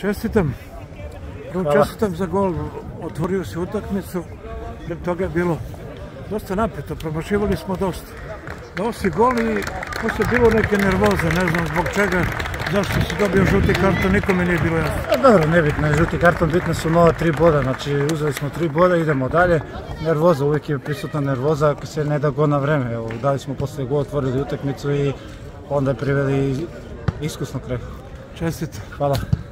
Čestitam. Hvala. Čestitam za gol. Otvorio si utakmicu. Prem toga je bilo dosta napeto. Promašivali smo dosta. Dao si gol i poslije bilo neke nervoze. Ne znam zbog čega. Zašto si dobio žuti karton, nikome nije bilo jasno. A dobro, nebitno je žuti karton, bitno su nova tri boda, znači uzeli smo tri boda, idemo dalje. Nervoza, uvijek je prisutna nervoza ako se ne da go na vreme. Evo, dali smo poslije gol, otvorili utakmicu i onda je priveli iskusno kraj. Čestite. Hvala.